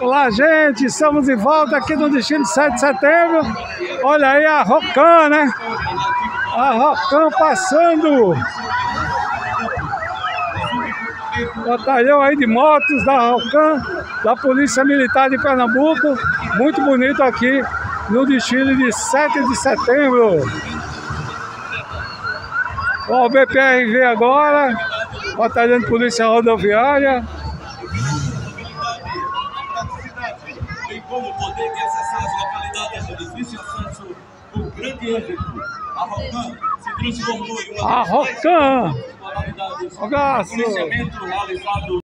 Olá, gente, estamos de volta aqui no destino 7 de setembro. Olha aí a Rocan, né? A Rocan passando. Batalhão aí de motos da Rocan, da Polícia Militar de Pernambuco. Muito bonito aqui no destino de 7 de setembro. Ó, o BPRV agora, Batalhão de Polícia Rodoviária. Tem como poder de acessar as localidades do difícil acesso por grande êxito. A Rocan se transformou em uma das mais Abraço. de policiamento realizado